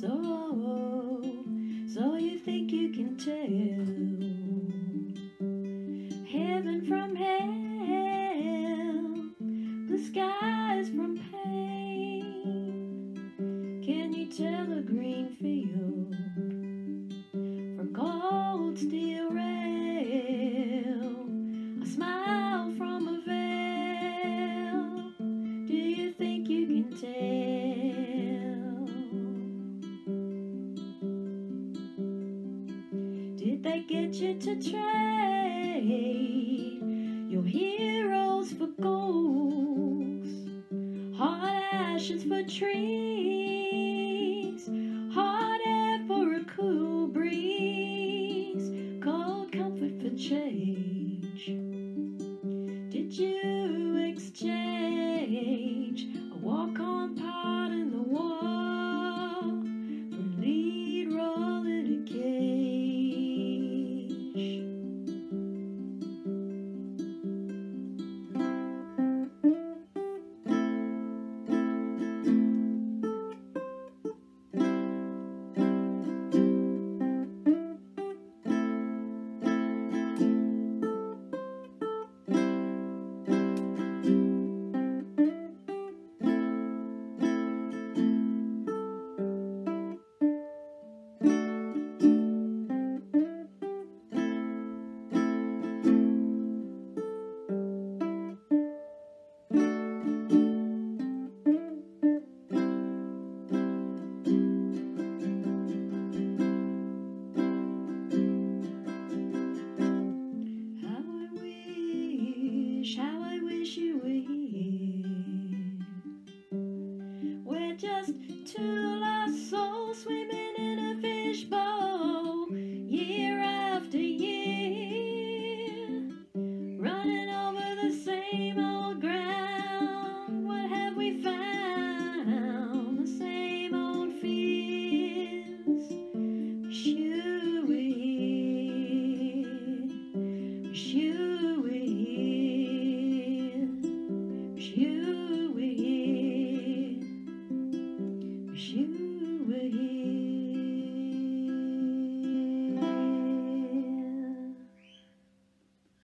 So, so you think you can tell heaven from hell, the skies from pain? Can you tell a green field from cold steel Did they get you to trade your heroes for goals, hot ashes for trees, hot air for a cool breeze, cold comfort for change? just two lost souls swimming.